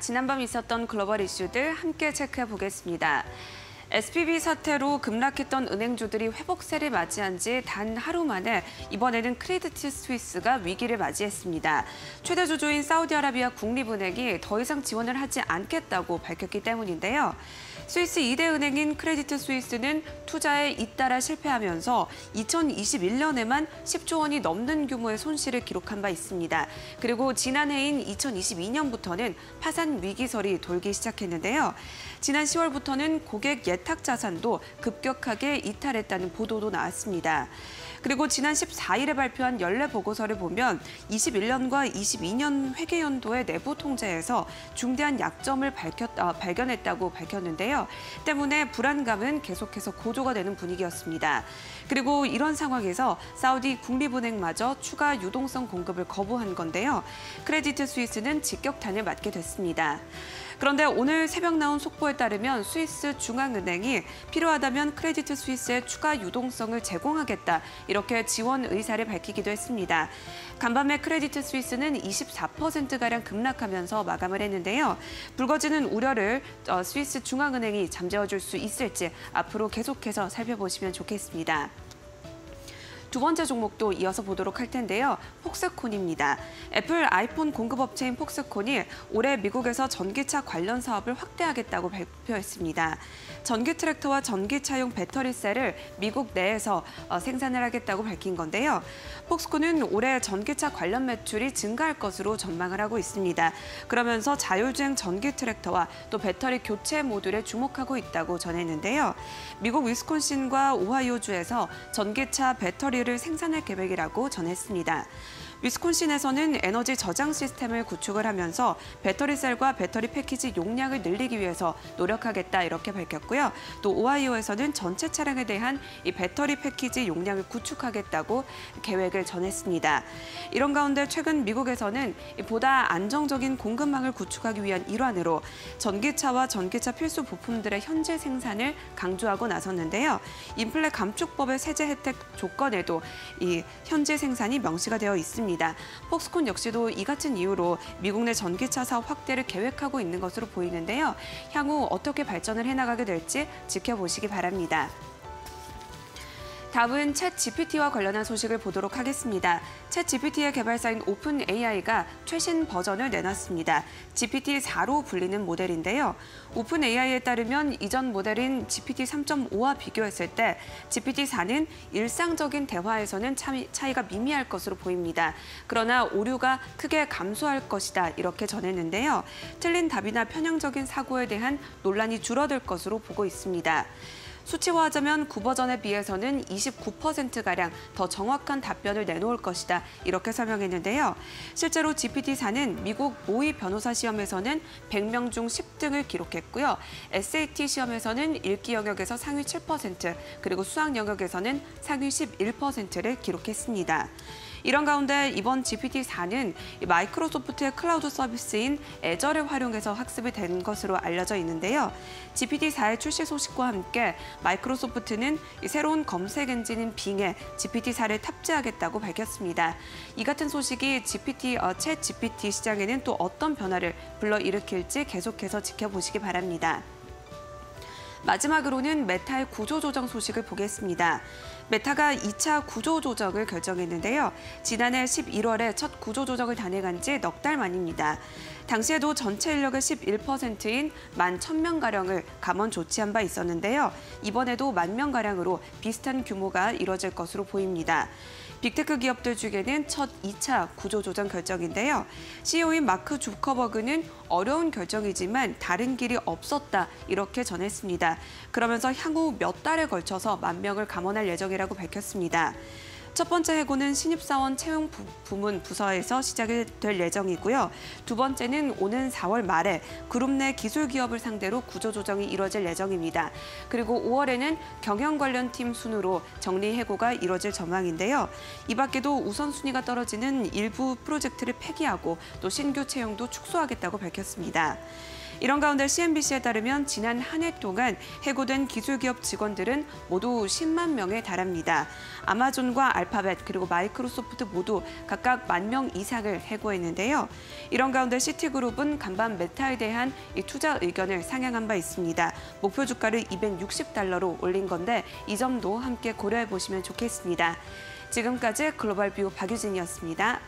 지난밤 있었던 글로벌 이슈들 함께 체크해 보겠습니다. SVB 사태로 급락했던 은행주들이 회복세를 맞이한 지 단 하루 만에 이번에는 크레디트 스위스가 위기를 맞이했습니다. 최대 주주인 사우디아라비아 국립은행이 더 이상 지원을 하지 않겠다고 밝혔기 때문인데요. 스위스 2대 은행인 크레디트 스위스는 투자에 잇따라 실패하면서 2021년에만 10조 원이 넘는 규모의 손실을 기록한 바 있습니다. 그리고 지난해인 2022년부터는 파산 위기설이 돌기 시작했는데요. 지난 10월부터는 고객 예탁 자산도 급격하게 이탈했다는 보도도 나왔습니다. 그리고 지난 14일에 발표한 연례 보고서를 보면 21년과 22년 회계연도의 내부 통제에서 중대한 약점을 밝혔, 아, 발견했다고 밝혔는데요. 때문에 불안감은 계속해서 고조가 되는 분위기였습니다. 그리고 이런 상황에서 사우디 국립은행마저 추가 유동성 공급을 거부한 건데요. 크레디트 스위스는 직격탄을 맞게 됐습니다. 그런데 오늘 새벽 나온 속보에 따르면 스위스 중앙은행이 필요하다면 크레디트 스위스에 추가 유동성을 제공하겠다 이렇게 지원 의사를 밝히기도 했습니다. 간밤에 크레디트 스위스는 24%가량 급락하면서 마감을 했는데요. 불거지는 우려를 어, 스위스 중앙은행이 잠재워줄 수 있을지 앞으로 계속해서 살펴보시면 좋겠습니다. 두 번째 종목도 이어서 보도록 할 텐데요. 폭스콘입니다. 애플 아이폰 공급업체인 폭스콘이 올해 미국에서 전기차 관련 사업을 확대하겠다고 발표했습니다. 전기 트랙터와 전기차용 배터리셀을 미국 내에서 어, 생산을 하겠다고 밝힌 건데요. 폭스콘은 올해 전기차 관련 매출이 증가할 것으로 전망을 하고 있습니다. 그러면서 자율주행 전기 트랙터와 또 배터리 교체 모듈에 주목하고 있다고 전했는데요. 미국 위스콘신과 오하이오주에서 전기차 배터리 배터리를 생산할 계획이라고 전했습니다. 위스콘신에서는 에너지 저장 시스템을 구축을 하면서 배터리 셀과 배터리 패키지 용량을 늘리기 위해서 노력하겠다 이렇게 밝혔고요. 또 오하이오에서는 전체 차량에 대한 이 배터리 패키지 용량을 구축하겠다고 계획을 전했습니다. 이런 가운데 최근 미국에서는 보다 안정적인 공급망을 구축하기 위한 일환으로 전기차와 전기차 필수 부품들의 현재 생산을 강조하고 나섰는데요. 인플레 감축법의 세제 혜택 조건에도 이 현재 생산이 명시가 되어 있습니다. 있습니다. 폭스콘 역시도 이 같은 이유로 미국 내 전기차 사업 확대를 계획하고 있는 것으로 보이는데요. 향후 어떻게 발전을 해나가게 될지 지켜보시기 바랍니다. 다음은 챗 GPT와 관련한 소식을 보도록 하겠습니다. 챗 GPT의 개발사인 오픈 AI가 최신 버전을 내놨습니다. GPT-4로 불리는 모델인데요. 오픈 AI에 따르면 이전 모델인 GPT-3.5와 비교했을 때 GPT-4는 일상적인 대화에서는 차이가 미미할 것으로 보입니다. 그러나 오류가 크게 감소할 것이다 이렇게 전했는데요. 틀린 답이나 편향적인 사고에 대한 논란이 줄어들 것으로 보고 있습니다. 수치화하자면 9버전에 비해서는 29%가량 더 정확한 답변을 내놓을 것이다. 이렇게 설명했는데요. 실제로 GPT-4는 미국 모의 변호사 시험에서는 100명 중 10등을 기록했고요. SAT 시험에서는 읽기 영역에서 상위 7%, 그리고 수학 영역에서는 상위 11%를 기록했습니다. 이런 가운데 이번 GPT-4는 마이크로소프트의 클라우드 서비스인 애저를 활용해서 학습이 된 것으로 알려져 있는데요. GPT-4의 출시 소식과 함께 마이크로소프트는 새로운 검색 엔진인 빙에 GPT-4를 탑재하겠다고 밝혔습니다. 이 같은 소식이 GPT, 어, 챗 GPT 시장에는 또 어떤 변화를 불러일으킬지 계속해서 지켜보시기 바랍니다. 마지막으로는 메타의 구조조정 소식을 보겠습니다. 메타가 2차 구조조정을 결정했는데요. 지난해 11월에 첫 구조조정을 단행한 지 넉 달 만입니다. 당시에도 전체 인력의 11%인 만 1,000명가량을 감원 조치한 바 있었는데요. 이번에도 만 명가량으로 비슷한 규모가 이뤄질 것으로 보입니다. 빅테크 기업들 중에는 첫 2차 구조조정 결정인데요. CEO인 마크 주커버그는 어려운 결정이지만 다른 길이 없었다 이렇게 전했습니다. 그러면서 향후 몇 달에 걸쳐서 만 명을 감원할 예정이라고 밝혔습니다. 첫 번째 해고는 신입사원 채용 부문 부서에서 시작이 될 예정이고요. 두 번째는 오는 4월 말에 그룹 내 기술 기업을 상대로 구조조정이 이뤄질 예정입니다. 그리고 5월에는 경영 관련 팀 순으로 정리 해고가 이뤄질 전망인데요. 이 밖에도 우선순위가 떨어지는 일부 프로젝트를 폐기하고 또 신규 채용도 축소하겠다고 밝혔습니다. 이런 가운데 CNBC에 따르면 지난 한 해 동안 해고된 기술기업 직원들은 모두 10만 명에 달합니다. 아마존과 알파 알파벳 그리고 마이크로소프트 모두 각각 만 명 이상을 해고했는데요. 이런 가운데 시티그룹은 간밤 메타에 대한 이 투자 의견을 상향한 바 있습니다. 목표 주가를 260달러로 올린 건데 이 점도 함께 고려해 보시면 좋겠습니다. 지금까지 글로벌 VIEW 박유진이었습니다.